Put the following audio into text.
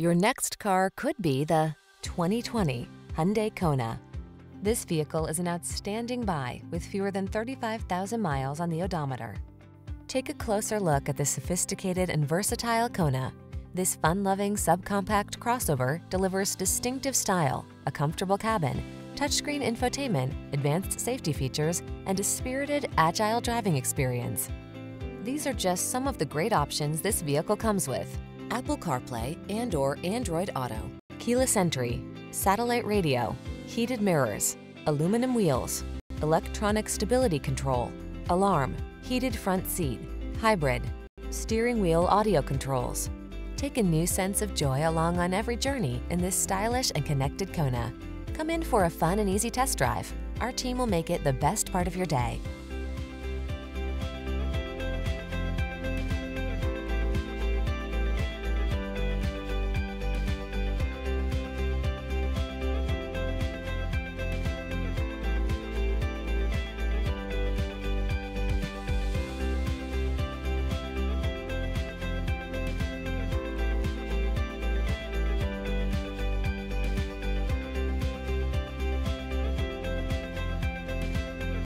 Your next car could be the 2020 Hyundai Kona. This vehicle is an outstanding buy with fewer than 35,000 miles on the odometer. Take a closer look at the sophisticated and versatile Kona. This fun-loving subcompact crossover delivers distinctive style, a comfortable cabin, touchscreen infotainment, advanced safety features, and a spirited, agile driving experience. These are just some of the great options this vehicle comes with. Apple CarPlay and or Android Auto, keyless entry, satellite radio, heated mirrors, aluminum wheels, electronic stability control, alarm, heated front seat, hybrid, steering wheel audio controls. Take a new sense of joy along on every journey in this stylish and connected Kona. Come in for a fun and easy test drive. Our team will make it the best part of your day.